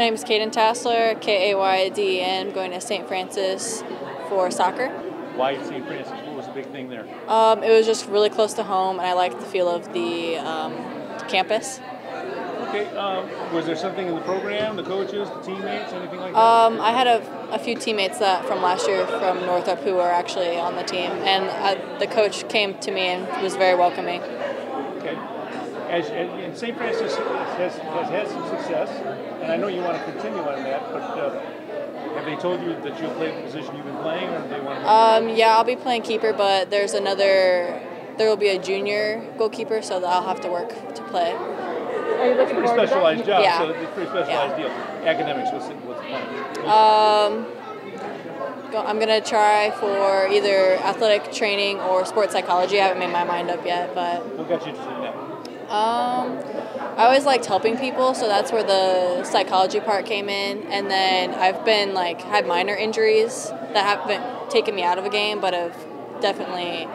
My name is Kayden Tassler, K A Y D N, going to St. Francis for soccer. Why St. Francis? What was the big thing there? Um, it was just really close to home, and I liked the feel of the um, campus. Okay, um, was there something in the program, the coaches, the teammates, anything like that? Um, I had a, a few teammates that from last year from Northrop who are actually on the team, and uh, the coach came to me and was very welcoming. Okay. As, and St. Francis has, has had some success, and I know you want to continue on that, but uh, have they told you that you'll play the position you've been playing, or do they want to? Um, yeah, I'll be playing keeper, but there's another. There will be a junior goalkeeper, so that I'll have to work to play. Are you looking pretty forward to that? specialized job, Yeah. so it's a pretty specialized deal. Academics, what's the, what's the plan? Um, I'm gonna try for either athletic training or sports psychology. I haven't made my mind up yet, but what got you interested in that? Um, I always liked helping people, so that's where the psychology part came in. And then I've been like had minor injuries that haven't taken me out of a game, but have definitely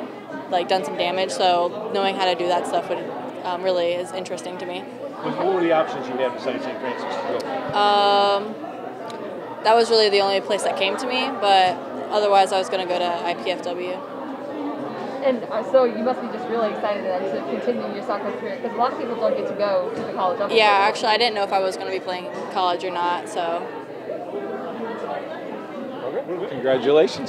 like done some damage. So knowing how to do that stuff would um, really is interesting to me. What, were the options you had besides St. Francis to go? Um, that was really the only place that came to me, but otherwise I was going to go to IPFW. And uh, so you must be just really excited then to continue your soccer career because a lot of people don't get to go to the college level. Yeah, actually, I didn't know if I was going to be playing college or not, so. Congratulations.